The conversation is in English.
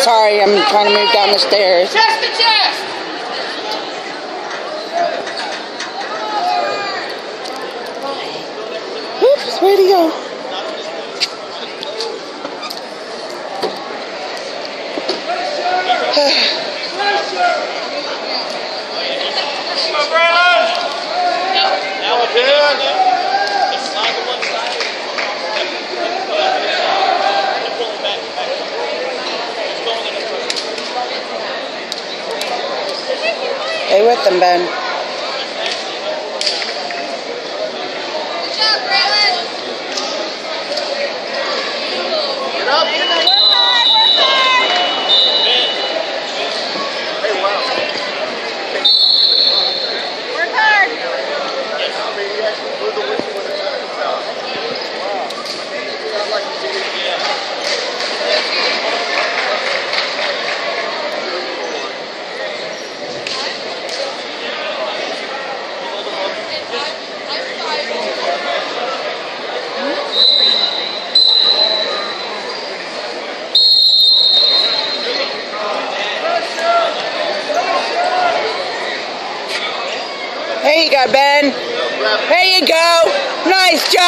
Sorry, I'm trying to move down the stairs. Chest to chest! Oops, where'd he go? Pressure! Pressure! Hey, with them, Ben. There you go, Ben. There you go. Nice job.